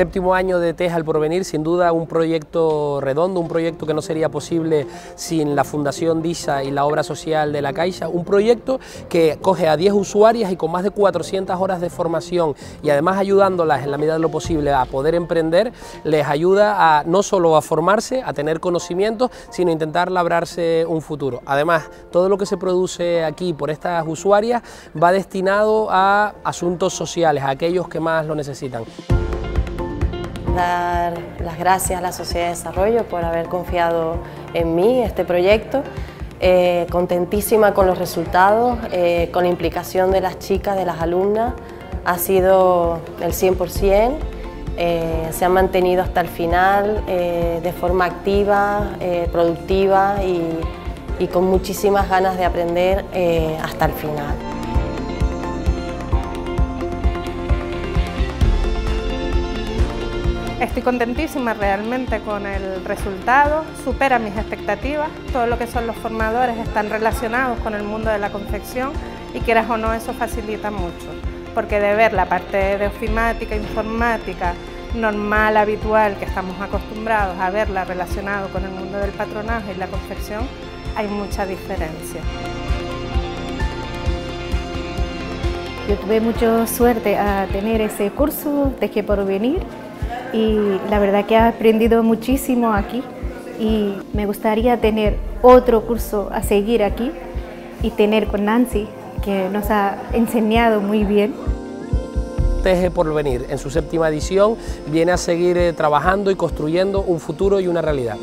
Séptimo año de Teja al Porvenir, sin duda un proyecto redondo, un proyecto que no sería posible sin la Fundación DISA y la obra social de la Caixa, un proyecto que coge a 10 usuarias y con más de 400 horas de formación y además ayudándolas en la medida de lo posible a poder emprender, les ayuda a no solo a formarse, a tener conocimientos, sino intentar labrarse un futuro. Además, todo lo que se produce aquí por estas usuarias va destinado a asuntos sociales, a aquellos que más lo necesitan. Dar las gracias a la Sociedad de Desarrollo por haber confiado en mí, este proyecto. Eh, contentísima con los resultados, eh, con la implicación de las chicas, de las alumnas, ha sido el 100%, eh, se han mantenido hasta el final de forma activa, productiva y con muchísimas ganas de aprender hasta el final. Estoy contentísima realmente con el resultado, supera mis expectativas, todo lo que son los formadores están relacionados con el mundo de la confección y quieras o no eso facilita mucho, porque de ver la parte de ofimática, informática, normal, habitual, que estamos acostumbrados a verla relacionado con el mundo del patronaje y la confección, hay mucha diferencia. Yo tuve mucha suerte a tener ese curso de que por venir y la verdad que he aprendido muchísimo aquí y me gustaría tener otro curso a seguir aquí y tener con Nancy, que nos ha enseñado muy bien. Teje por venir, en su séptima edición, viene a seguir eh, trabajando y construyendo un futuro y una realidad.